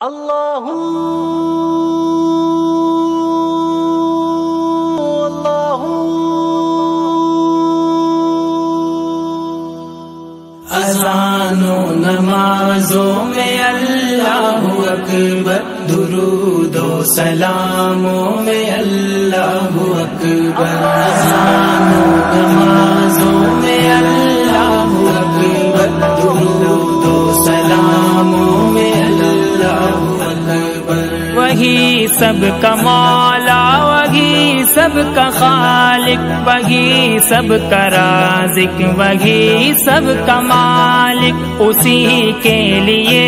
अल्लाह अल्लाह अजानों नमाजों में अल्लाह अकबर दुरूदो सलामों में अल्लाह अकबर अजानों नमाजों सब कमाला वही सब का खालिक वही सब का राजिक वही सब का मालिक उसी के लिए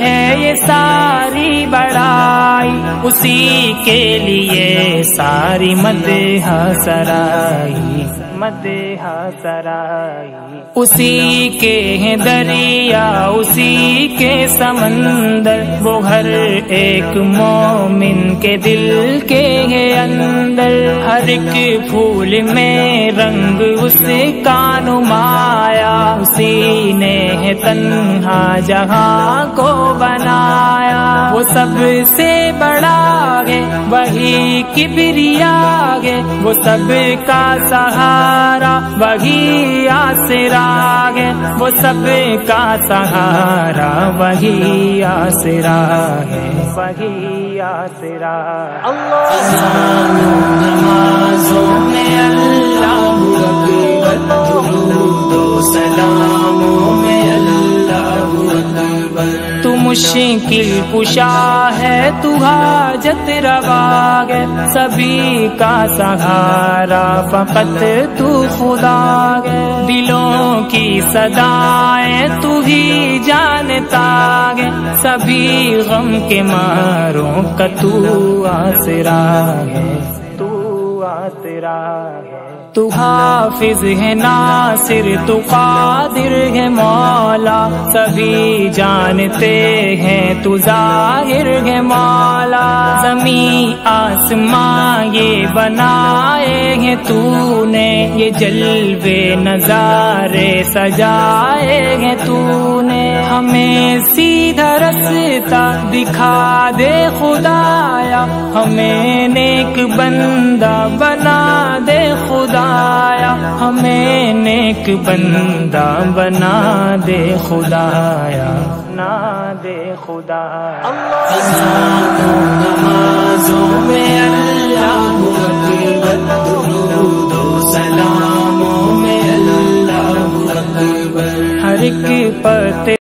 है ये सारी बड़ाई, उसी के लिए सारी मदह सराई मदह सराई। उसी के हैं दरिया उसी के समंदर। वो हर एक मोमिन के दिल के है अंदर। हर एक फूल में रंग उसका नुमाया। उसी ने है तन्हा जहाँ को बनाया। वो सबसे बड़ा है वही किबरिया है। वो सबका सहारा वही आसरा है वो सबका सहारा वही आसरा है वही आसरा। नमाजों में अल्लाह। सलामों मुश्किल कुशा है तू हाजत रवा है सभी का सहारा फकत तू खुदा दिलों की सदाएँ तू ही जानता है सभी गम के मारों का तू आसरा है, तू आसरा है। तू हाफिज है नासिर, तू कादिर है मौला। सभी जानते हैं तू ज़ाहिर है मौला। जमी आसमां ये बनाए हैं तूने, ये जलवे नजारे सजाए हैं तूने। हमें सीधा रास्ता दिखा दे खुदाया, हमें नेक बंदा बना दे खुदाया हमें नेक बंदा बना दे खुदाया ना दे खुदाया। नमाजों में अल्लाह सलामों में अल्लाह हर एक पते